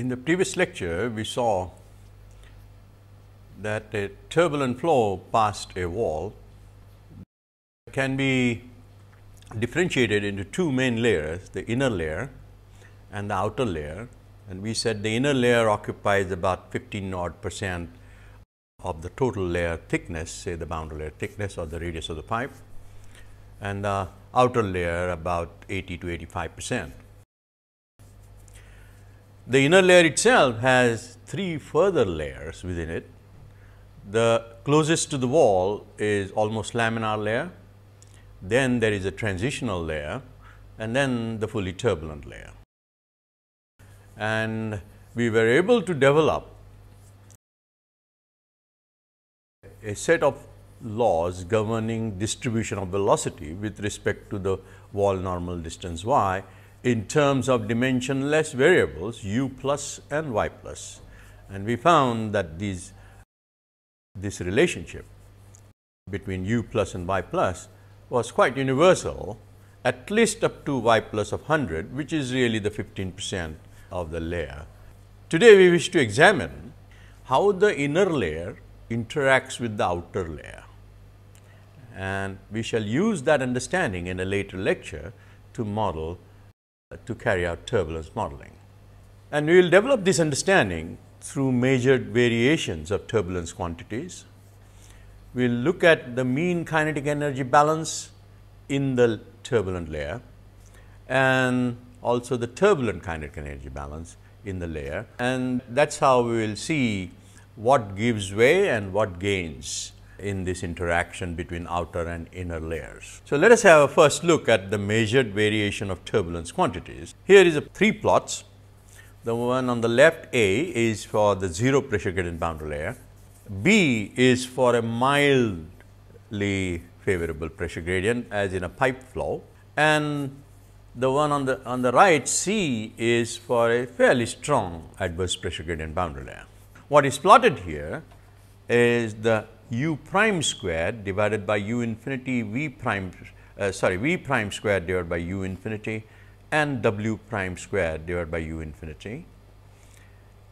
In the previous lecture, we saw that a turbulent flow past a wall can be differentiated into two main layers, the inner layer and the outer layer. And we said the inner layer occupies about 15 odd percent of the total layer thickness, say the boundary layer thickness or the radius of the pipe and the outer layer about 80 to 85 percent. The inner layer itself has three further layers within it. The closest to the wall is almost laminar layer, then there is a transitional layer and then the fully turbulent layer. And we were able to develop a set of laws governing distribution of velocity with respect to the wall normal distance y in terms of dimensionless variables u plus and y plus. And we found that these this relationship between u plus and y plus was quite universal at least up to y plus of 100 which is really the 15 percent of the layer. Today, we wish to examine how the inner layer interacts with the outer layer and we shall use that understanding in a later lecture to model to carry out turbulence modeling. And we will develop this understanding through measured variations of turbulence quantities. We will look at the mean kinetic energy balance in the turbulent layer and also the turbulent kinetic energy balance in the layer and that is how we will see what gives way and what gains in this interaction between outer and inner layers. So, let us have a first look at the measured variation of turbulence quantities. Here is a three plots. The one on the left A is for the 0 pressure gradient boundary layer, B is for a mildly favorable pressure gradient as in a pipe flow and the one on the on the right C is for a fairly strong adverse pressure gradient boundary layer. What is plotted here is the u prime squared divided by u infinity v prime uh, sorry v prime squared divided by u infinity and w prime squared divided by u infinity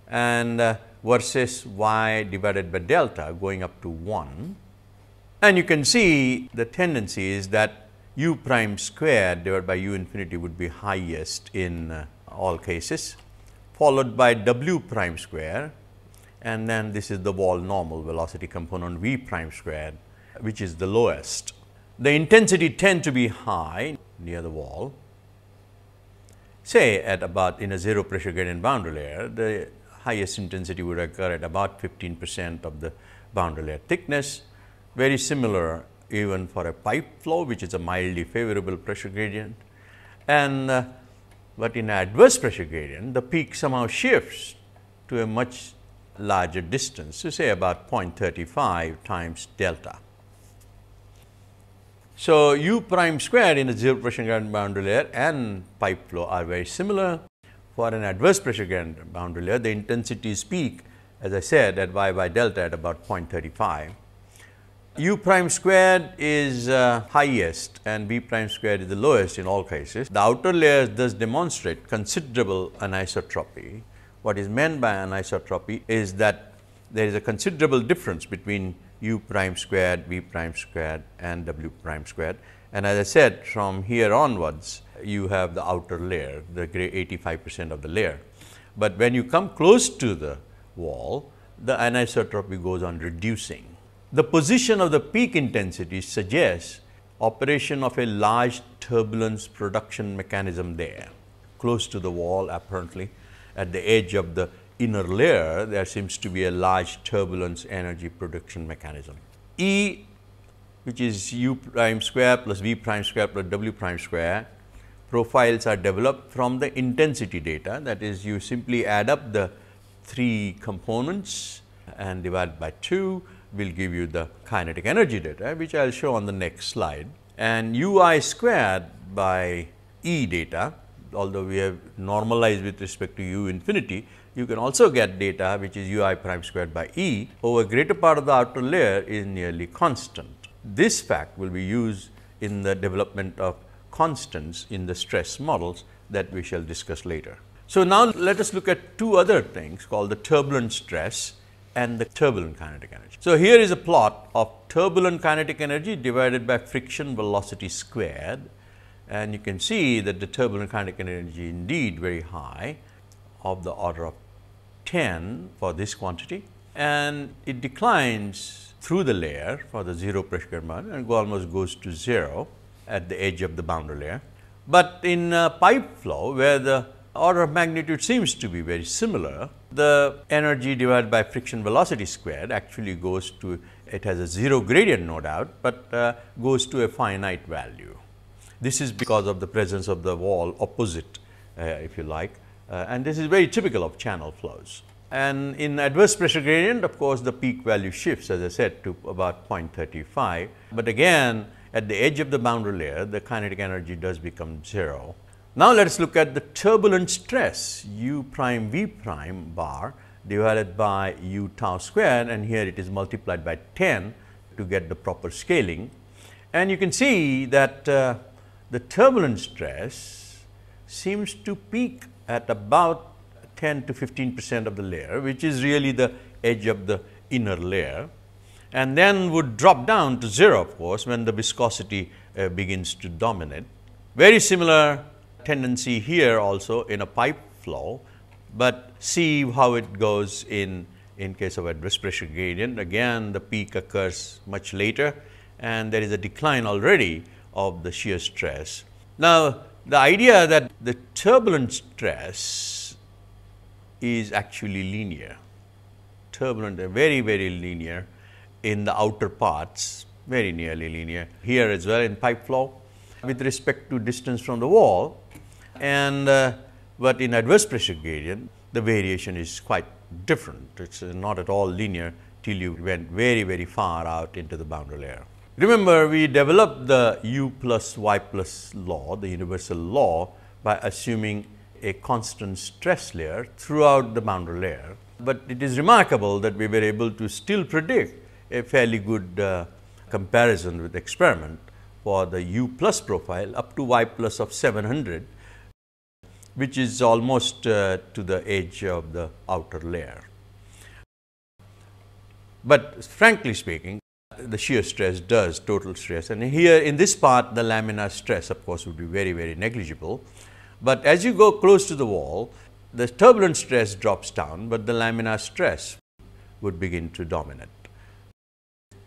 and uh, versus y divided by delta going up to 1. And you can see the tendency is that u prime squared divided by u infinity would be highest in uh, all cases followed by w prime square and then this is the wall normal velocity component v prime squared which is the lowest. The intensity tend to be high near the wall. Say at about in a zero pressure gradient boundary layer the highest intensity would occur at about 15 percent of the boundary layer thickness. Very similar even for a pipe flow which is a mildly favorable pressure gradient. And uh, but in adverse pressure gradient the peak somehow shifts to a much larger distance, to say about 0.35 times delta. So, u prime squared in a zero pressure gradient boundary layer and pipe flow are very similar. For an adverse pressure gradient boundary layer, the intensities peak as I said at y by delta at about 0.35. u prime squared is uh, highest and v prime squared is the lowest in all cases. The outer layers thus demonstrate considerable anisotropy what is meant by anisotropy is that there is a considerable difference between u prime squared, v prime squared and w prime squared. And as I said from here onwards, you have the outer layer, the 85 percent of the layer. But when you come close to the wall, the anisotropy goes on reducing. The position of the peak intensity suggests operation of a large turbulence production mechanism there, close to the wall apparently at the edge of the inner layer, there seems to be a large turbulence energy production mechanism. E which is u prime square plus v prime square plus w prime square profiles are developed from the intensity data that is you simply add up the three components and divide by 2 will give you the kinetic energy data which I will show on the next slide and u i squared by E data although we have normalized with respect to u infinity, you can also get data which is u i prime squared by e over greater part of the outer layer is nearly constant. This fact will be used in the development of constants in the stress models that we shall discuss later. So, now let us look at two other things called the turbulent stress and the turbulent kinetic energy. So, here is a plot of turbulent kinetic energy divided by friction velocity squared and you can see that the turbulent kinetic energy indeed very high of the order of 10 for this quantity and it declines through the layer for the 0 pressure environment and almost goes to 0 at the edge of the boundary layer. But in pipe flow where the order of magnitude seems to be very similar, the energy divided by friction velocity squared actually goes to it has a 0 gradient no doubt, but uh, goes to a finite value. This is because of the presence of the wall opposite uh, if you like uh, and this is very typical of channel flows. And in adverse pressure gradient of course, the peak value shifts as I said to about 0.35, but again at the edge of the boundary layer the kinetic energy does become 0. Now, let us look at the turbulent stress u prime v prime bar divided by u tau square and here it is multiplied by 10 to get the proper scaling. And you can see that uh, the turbulent stress seems to peak at about 10 to 15 percent of the layer, which is really the edge of the inner layer and then would drop down to 0 of course, when the viscosity uh, begins to dominate. Very similar tendency here also in a pipe flow, but see how it goes in, in case of adverse pressure gradient. Again the peak occurs much later and there is a decline already of the shear stress. Now, the idea that the turbulent stress is actually linear, turbulent very very linear in the outer parts very nearly linear here as well in pipe flow with respect to distance from the wall and uh, but in adverse pressure gradient the variation is quite different it is not at all linear till you went very very far out into the boundary layer. Remember we developed the u plus y plus law the universal law by assuming a constant stress layer throughout the boundary layer, but it is remarkable that we were able to still predict a fairly good uh, comparison with experiment for the u plus profile up to y plus of 700, which is almost uh, to the edge of the outer layer. But frankly speaking, the shear stress does total stress and here in this part the laminar stress of course would be very very negligible. But as you go close to the wall the turbulent stress drops down, but the laminar stress would begin to dominate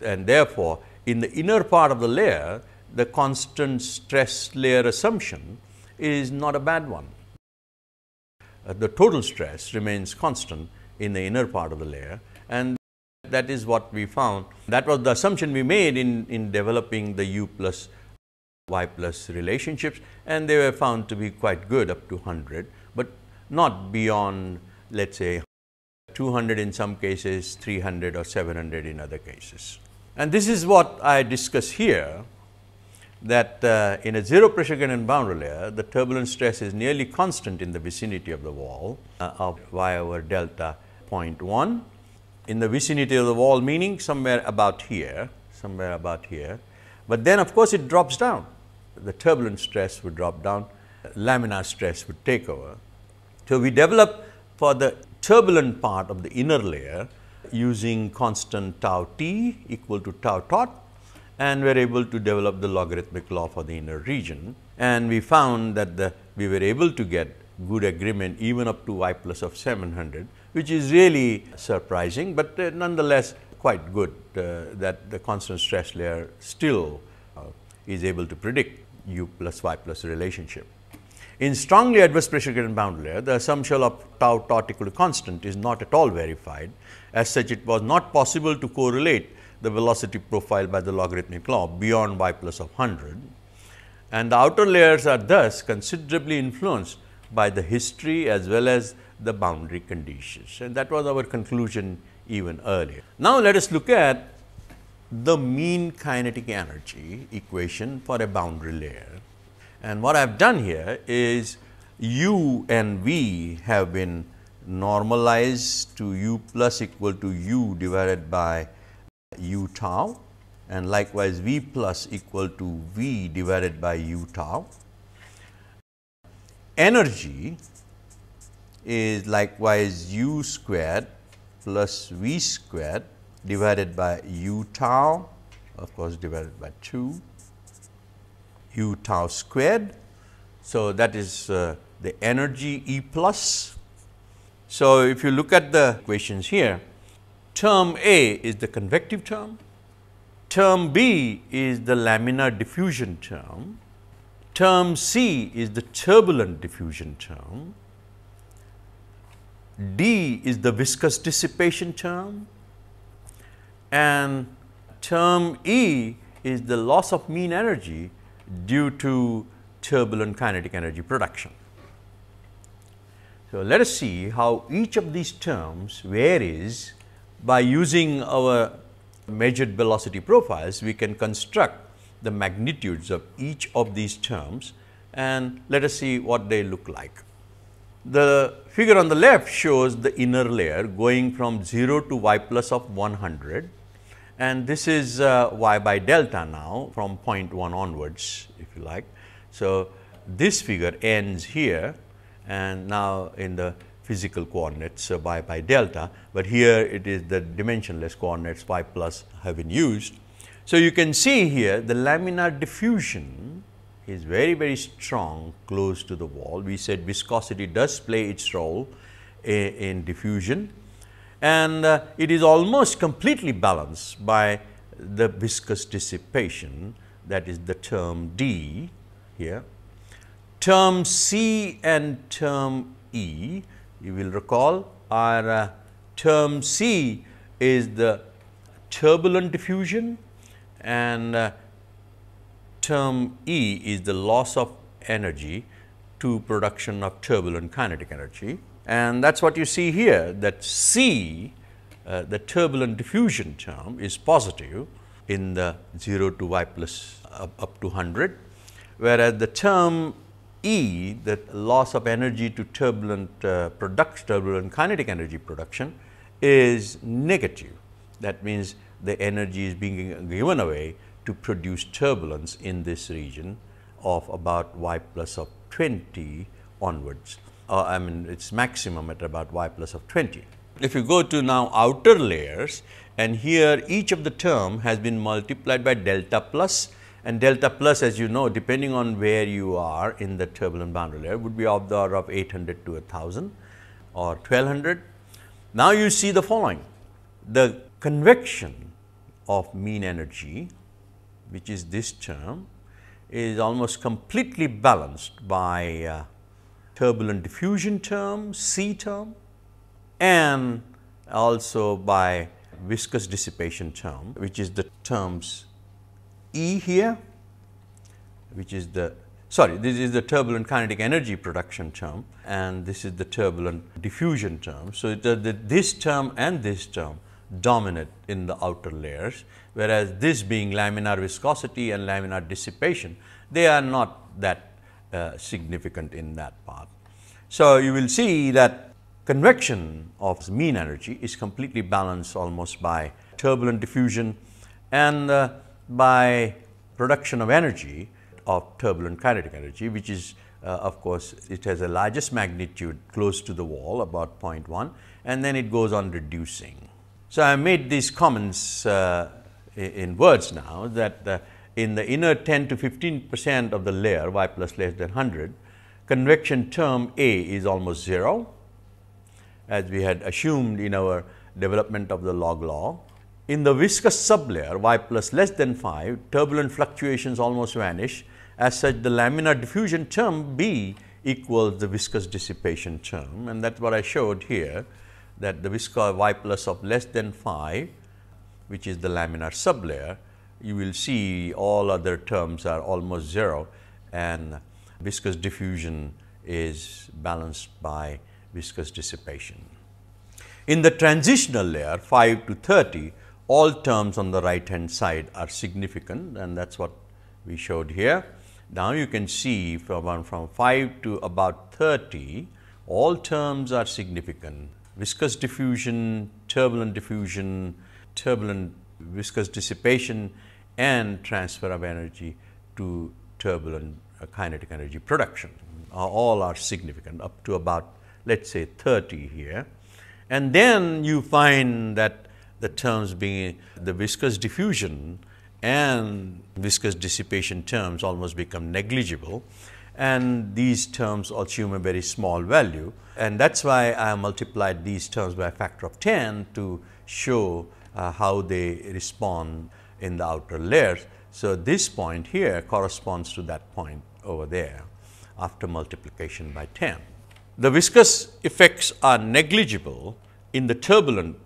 and therefore, in the inner part of the layer the constant stress layer assumption is not a bad one. Uh, the total stress remains constant in the inner part of the layer and that is what we found. That was the assumption we made in, in developing the u plus y plus relationships and they were found to be quite good up to 100, but not beyond let us say 200 in some cases, 300 or 700 in other cases. And this is what I discuss here that uh, in a zero pressure gradient boundary layer, the turbulent stress is nearly constant in the vicinity of the wall uh, of y over delta 0.1. In the vicinity of the wall meaning somewhere about here, somewhere about here, but then of course, it drops down. The turbulent stress would drop down, laminar stress would take over. So, we develop for the turbulent part of the inner layer using constant tau t equal to tau tot and we are able to develop the logarithmic law for the inner region. And we found that the we were able to get good agreement even up to y plus of 700, which is really surprising, but uh, nonetheless quite good uh, that the constant stress layer still uh, is able to predict u plus y plus relationship. In strongly adverse pressure gradient boundary layer, the assumption of tau tot equal to constant is not at all verified. As such, it was not possible to correlate the velocity profile by the logarithmic law beyond y plus of 100. And the outer layers are thus considerably influenced by the history as well as the boundary conditions and that was our conclusion even earlier. Now, let us look at the mean kinetic energy equation for a boundary layer. And what I have done here is u and v have been normalized to u plus equal to u divided by u tau and likewise v plus equal to v divided by u tau. Energy is likewise u squared plus v squared divided by u tau of course divided by 2 u tau squared. So, that is uh, the energy E plus. So, if you look at the equations here term A is the convective term, term B is the laminar diffusion term, term C is the turbulent diffusion term, D is the viscous dissipation term and term E is the loss of mean energy due to turbulent kinetic energy production. So, let us see how each of these terms varies by using our measured velocity profiles, we can construct the magnitudes of each of these terms and let us see what they look like. The figure on the left shows the inner layer going from 0 to y plus of 100 and this is uh, y by delta now from 0.1 onwards if you like. So, this figure ends here and now in the physical coordinates uh, y by delta, but here it is the dimensionless coordinates y plus have been used. So, you can see here the laminar diffusion is very very strong close to the wall. We said viscosity does play its role in, in diffusion and uh, it is almost completely balanced by the viscous dissipation that is the term D here. Term C and term E you will recall are uh, term C is the turbulent diffusion and uh, term E is the loss of energy to production of turbulent kinetic energy. And that is what you see here that C uh, the turbulent diffusion term is positive in the 0 to y plus up, up to 100, whereas the term E the loss of energy to turbulent uh, production, turbulent kinetic energy production is negative. That means, the energy is being given away to produce turbulence in this region of about y plus of 20 onwards. Uh, I mean it is maximum at about y plus of 20. If you go to now outer layers and here each of the term has been multiplied by delta plus and delta plus as you know depending on where you are in the turbulent boundary layer would be of the order of 800 to 1000 or 1200. Now, you see the following the convection of mean energy which is this term is almost completely balanced by uh, turbulent diffusion term C term and also by viscous dissipation term which is the terms E here which is the sorry this is the turbulent kinetic energy production term and this is the turbulent diffusion term. So, the, this term and this term dominate in the outer layers whereas, this being laminar viscosity and laminar dissipation they are not that uh, significant in that part. So, you will see that convection of mean energy is completely balanced almost by turbulent diffusion and uh, by production of energy of turbulent kinetic energy, which is uh, of course, it has a largest magnitude close to the wall about 0.1 and then it goes on reducing. So, I made these comments uh, in words now that uh, in the inner 10 to 15 percent of the layer y plus less than 100, convection term A is almost 0 as we had assumed in our development of the log law in the viscous sublayer y plus less than 5, turbulent fluctuations almost vanish. As such, the laminar diffusion term B equals the viscous dissipation term and that is what I showed here that the viscous y plus of less than 5 which is the laminar sublayer, you will see all other terms are almost 0 and viscous diffusion is balanced by viscous dissipation. In the transitional layer 5 to 30, all terms on the right hand side are significant and that is what we showed here. Now, you can see from, from 5 to about 30 all terms are significant viscous diffusion, turbulent diffusion, turbulent viscous dissipation and transfer of energy to turbulent uh, kinetic energy production. Uh, all are significant up to about let us say 30 here. And then you find that the terms being the viscous diffusion and viscous dissipation terms almost become negligible. And these terms assume a very small value and that is why I multiplied these terms by a factor of 10 to show uh, how they respond in the outer layers. So, this point here corresponds to that point over there after multiplication by 10. The viscous effects are negligible in the turbulent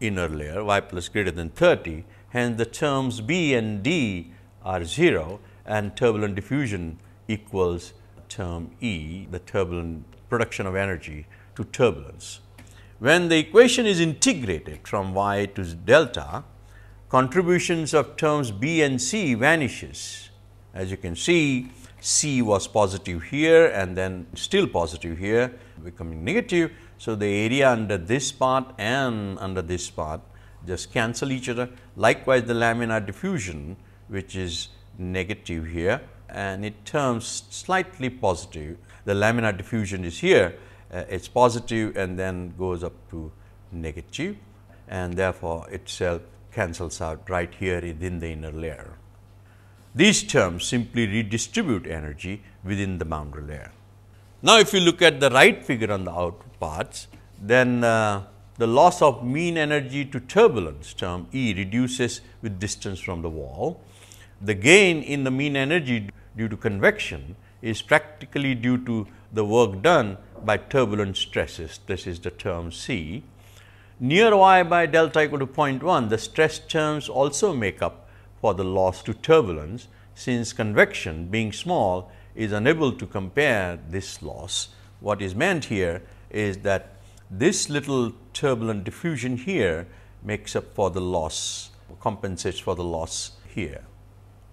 inner layer y plus greater than 30, hence the terms B and D are 0 and turbulent diffusion equals term E, the turbulent production of energy to turbulence. When the equation is integrated from y to delta, contributions of terms B and C vanishes. As you can see, C was positive here and then still positive here becoming negative. So, the area under this part and under this part just cancel each other. Likewise, the laminar diffusion which is negative here and it turns slightly positive. The laminar diffusion is here uh, it is positive and then goes up to negative and therefore, itself cancels out right here within the inner layer. These terms simply redistribute energy within the boundary layer. Now, if you look at the right figure on the outer parts, then uh, the loss of mean energy to turbulence term E reduces with distance from the wall. The gain in the mean energy due to convection is practically due to the work done by turbulent stresses. This is the term C. Near y by delta equal to 0.1, the stress terms also make up for the loss to turbulence since convection being small is unable to compare this loss. What is meant here is that this little turbulent diffusion here makes up for the loss, compensates for the loss here.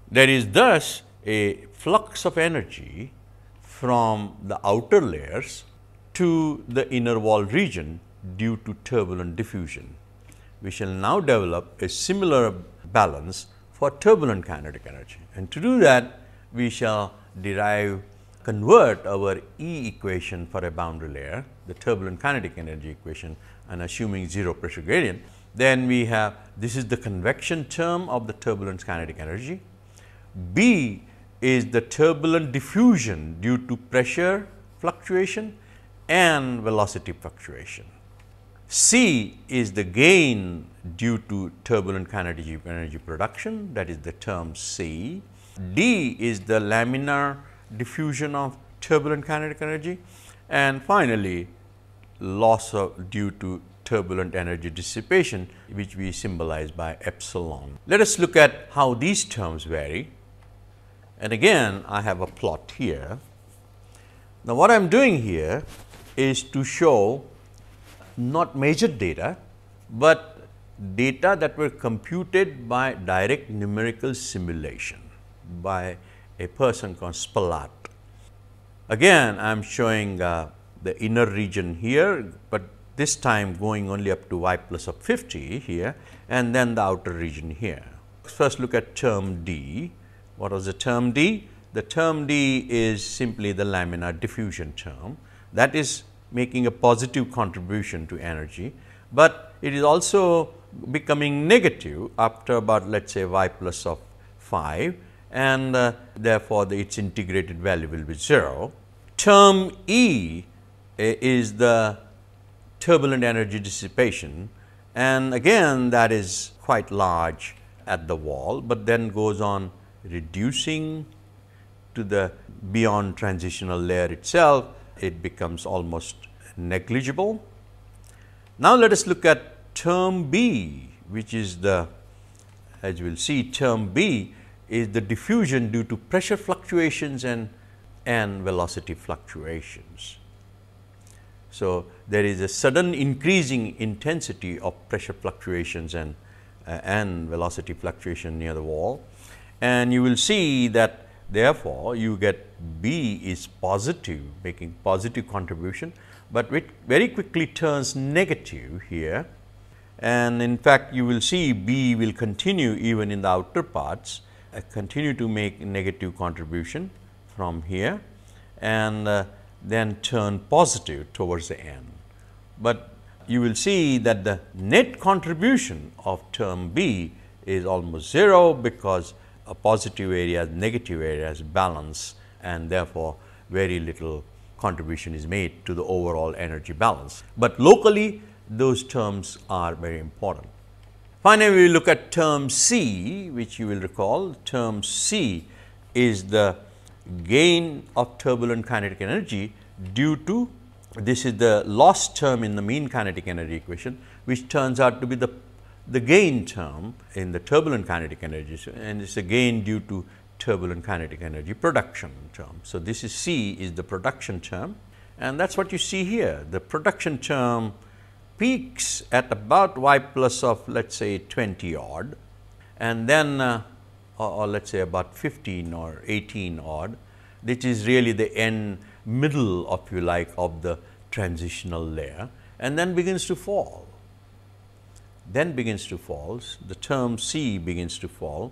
There is thus a flux of energy from the outer layers to the inner wall region due to turbulent diffusion. We shall now develop a similar balance for turbulent kinetic energy and to do that we shall derive convert our E equation for a boundary layer, the turbulent kinetic energy equation and assuming 0 pressure gradient, then we have this is the convection term of the turbulent kinetic energy. B is the turbulent diffusion due to pressure fluctuation and velocity fluctuation. C is the gain due to turbulent kinetic energy production that is the term C. D is the laminar diffusion of turbulent kinetic energy and finally, loss of due to turbulent energy dissipation which we symbolize by epsilon. Let us look at how these terms vary and again I have a plot here. Now, what I am doing here is to show not measured data, but data that were computed by direct numerical simulation by a person called Spalart. Again, I am showing uh, the inner region here, but this time going only up to y plus of 50 here and then the outer region here. First look at term D. What was the term D? The term D is simply the laminar diffusion term that is making a positive contribution to energy, but it is also becoming negative after about let us say y plus of 5 and uh, therefore, the its integrated value will be 0. Term E is the turbulent energy dissipation and again that is quite large at the wall, but then goes on reducing to the beyond transitional layer itself, it becomes almost negligible. Now, let us look at term B, which is the as you will see term B is the diffusion due to pressure fluctuations and, and velocity fluctuations. So, there is a sudden increasing intensity of pressure fluctuations and, uh, and velocity fluctuation near the wall and you will see that therefore, you get B is positive making positive contribution, but it very quickly turns negative here and in fact, you will see B will continue even in the outer parts uh, continue to make negative contribution from here and uh, then turn positive towards the end. But you will see that the net contribution of term B is almost 0 because positive area, negative areas balance and therefore, very little contribution is made to the overall energy balance. But locally those terms are very important. Finally, we look at term C which you will recall term C is the gain of turbulent kinetic energy due to this is the loss term in the mean kinetic energy equation which turns out to be the the gain term in the turbulent kinetic energy and it is a gain due to turbulent kinetic energy production term. So, this is C is the production term and that is what you see here. The production term peaks at about y plus of let us say 20 odd and then uh, or, or let us say about 15 or 18 odd which is really the end middle of you like of the transitional layer and then begins to fall. Then begins to fall, the term C begins to fall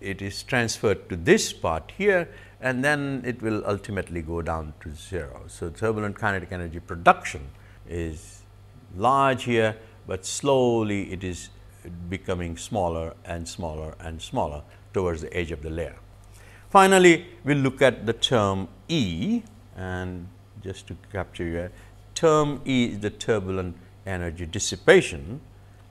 it is transferred to this part here and then it will ultimately go down to 0. So, turbulent kinetic energy production is large here, but slowly it is becoming smaller and smaller and smaller towards the edge of the layer. Finally, we will look at the term E and just to capture here, term E is the turbulent energy dissipation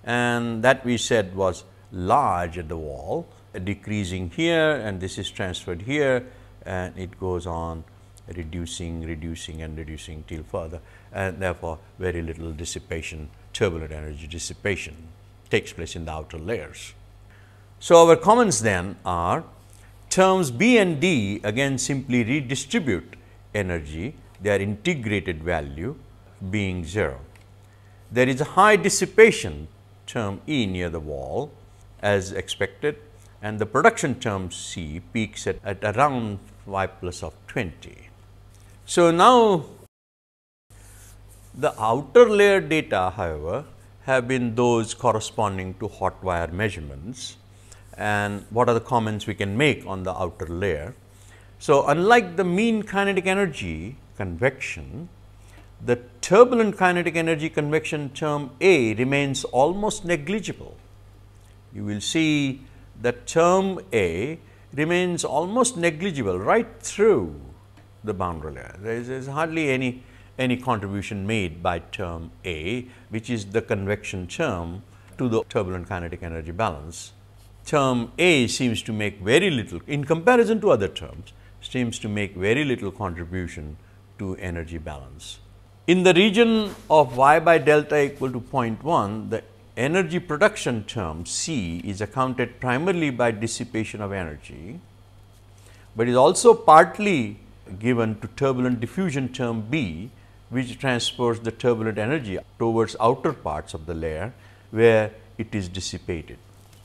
and that we said was large at the wall decreasing here and this is transferred here and it goes on reducing, reducing and reducing till further and therefore, very little dissipation, turbulent energy dissipation takes place in the outer layers. So, our comments then are terms B and D again simply redistribute energy, their integrated value being 0. There is a high dissipation term E near the wall as expected and the production term C peaks at, at around y plus of 20. So, now the outer layer data however, have been those corresponding to hot wire measurements and what are the comments we can make on the outer layer. So, unlike the mean kinetic energy convection, the turbulent kinetic energy convection term A remains almost negligible. You will see that term A remains almost negligible right through the boundary layer. There is, there is hardly any, any contribution made by term A, which is the convection term to the turbulent kinetic energy balance. Term A seems to make very little in comparison to other terms, seems to make very little contribution to energy balance. In the region of y by delta equal to 0.1, the energy production term C is accounted primarily by dissipation of energy, but is also partly given to turbulent diffusion term B which transports the turbulent energy towards outer parts of the layer where it is dissipated.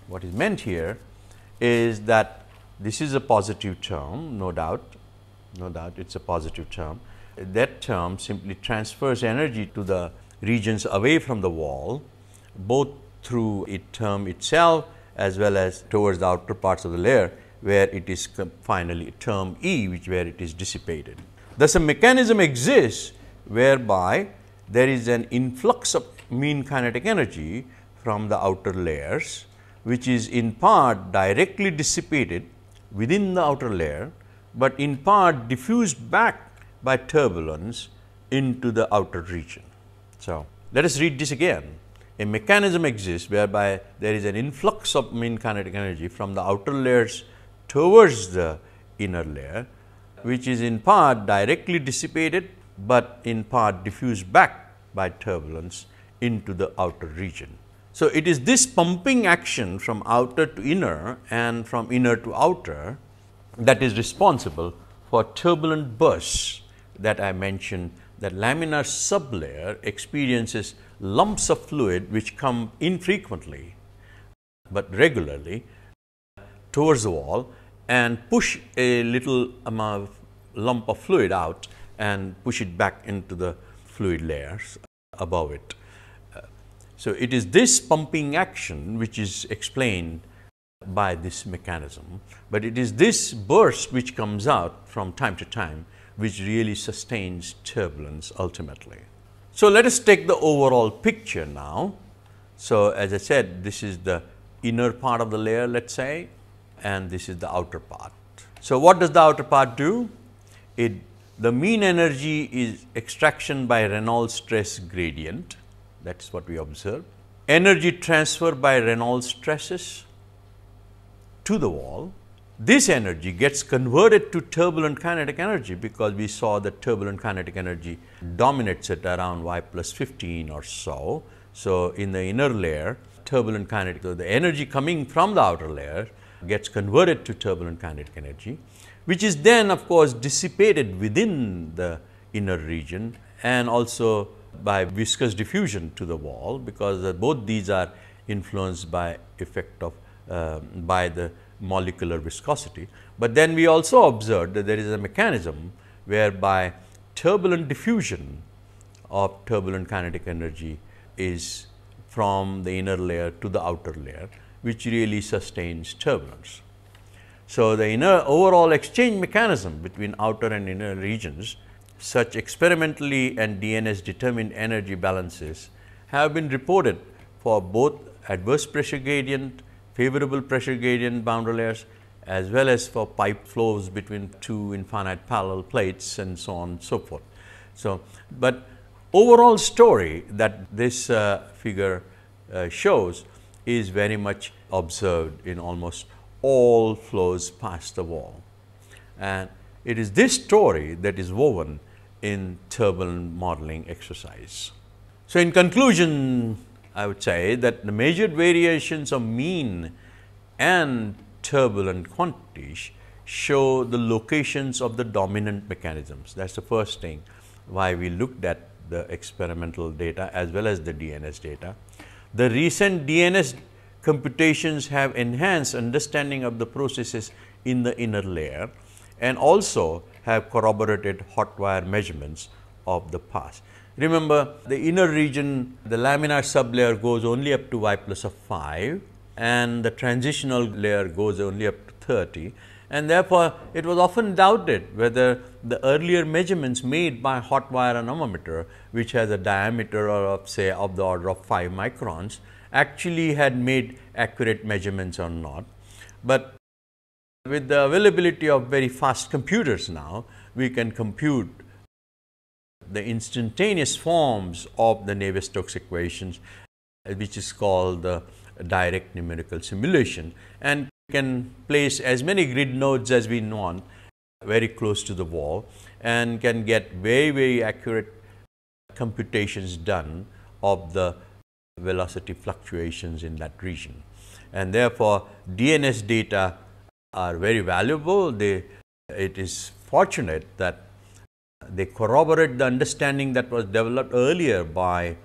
What is meant here is that this is a positive term no doubt, no doubt it is a positive term. That term simply transfers energy to the regions away from the wall both through its term itself as well as towards the outer parts of the layer where it is finally term E which where it is dissipated. Thus, a mechanism exists whereby there is an influx of mean kinetic energy from the outer layers which is in part directly dissipated within the outer layer, but in part diffused back by turbulence into the outer region. So, let us read this again a mechanism exists whereby there is an influx of mean kinetic energy from the outer layers towards the inner layer, which is in part directly dissipated, but in part diffused back by turbulence into the outer region. So, it is this pumping action from outer to inner and from inner to outer that is responsible for turbulent bursts that I mentioned that laminar sublayer experiences lumps of fluid which come infrequently, but regularly towards the wall and push a little amount of lump of fluid out and push it back into the fluid layers above it. So, it is this pumping action which is explained by this mechanism, but it is this burst which comes out from time to time which really sustains turbulence ultimately. So, let us take the overall picture now. So, as I said this is the inner part of the layer let us say and this is the outer part. So, what does the outer part do? It the mean energy is extraction by Reynolds stress gradient that is what we observe. Energy transfer by Reynolds stresses to the wall. This energy gets converted to turbulent kinetic energy because we saw that turbulent kinetic energy dominates at around y plus 15 or so. So, in the inner layer turbulent kinetic, so the energy coming from the outer layer gets converted to turbulent kinetic energy, which is then of course dissipated within the inner region and also by viscous diffusion to the wall, because both these are influenced by effect of uh, by the molecular viscosity. But then we also observed that there is a mechanism whereby turbulent diffusion of turbulent kinetic energy is from the inner layer to the outer layer, which really sustains turbulence. So, the inner overall exchange mechanism between outer and inner regions such experimentally and DNS determined energy balances have been reported for both adverse pressure gradient, favorable pressure gradient boundary layers as well as for pipe flows between two infinite parallel plates and so on and so forth. So, but overall story that this uh, figure uh, shows is very much observed in almost all flows past the wall. And it is this story that is woven in turbulent modeling exercise. So, in conclusion, I would say that the measured variations of mean and turbulent quantities show the locations of the dominant mechanisms. That is the first thing why we looked at the experimental data as well as the DNS data. The recent DNS computations have enhanced understanding of the processes in the inner layer and also have corroborated hot wire measurements of the past. Remember the inner region the laminar sublayer goes only up to y plus of 5 and the transitional layer goes only up to 30 and therefore, it was often doubted whether the earlier measurements made by hot wire anemometer which has a diameter of say of the order of 5 microns actually had made accurate measurements or not. But with the availability of very fast computers now, we can compute the instantaneous forms of the Navier-Stokes equations, uh, which is called the direct numerical simulation and can place as many grid nodes as we want very close to the wall and can get very, very accurate computations done of the velocity fluctuations in that region. And therefore, DNS data are very valuable. They, it is fortunate that they corroborate the understanding that was developed earlier by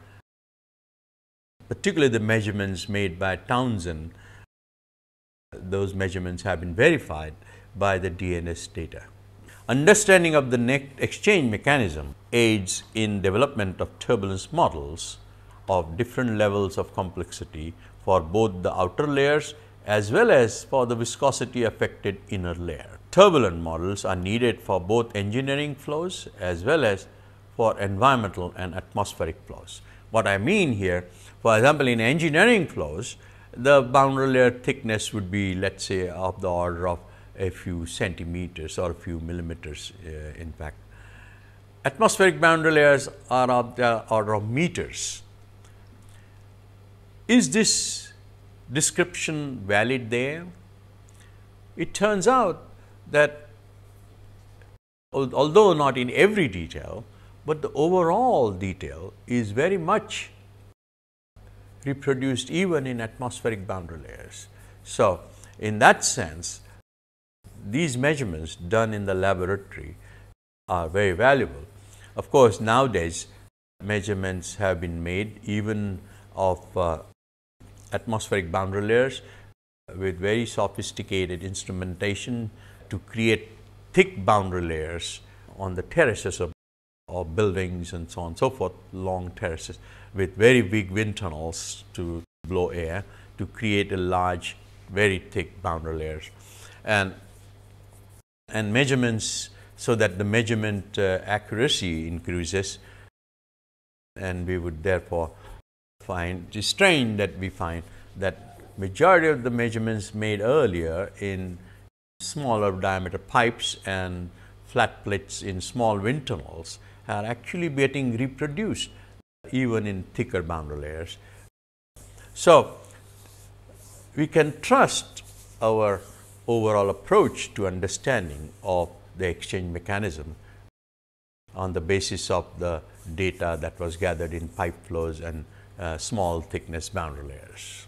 particularly the measurements made by Townsend. Those measurements have been verified by the DNS data. Understanding of the net exchange mechanism aids in development of turbulence models of different levels of complexity for both the outer layers as well as for the viscosity affected inner layer. Turbulent models are needed for both engineering flows as well as for environmental and atmospheric flows. What I mean here, for example, in engineering flows, the boundary layer thickness would be let us say of the order of a few centimeters or a few millimeters uh, in fact. Atmospheric boundary layers are of the order of meters. Is this description valid there? It turns out that although not in every detail, but the overall detail is very much reproduced even in atmospheric boundary layers. So, in that sense, these measurements done in the laboratory are very valuable. Of course, nowadays measurements have been made even of uh, atmospheric boundary layers with very sophisticated instrumentation to create thick boundary layers on the terraces of, of buildings and so on and so forth, long terraces with very big wind tunnels to blow air to create a large, very thick boundary layers. And, and measurements so that the measurement uh, accuracy increases and we would therefore find is strange that we find that majority of the measurements made earlier in smaller diameter pipes and flat plates in small wind tunnels are actually getting reproduced even in thicker boundary layers. So, we can trust our overall approach to understanding of the exchange mechanism on the basis of the data that was gathered in pipe flows and uh, small thickness boundary layers.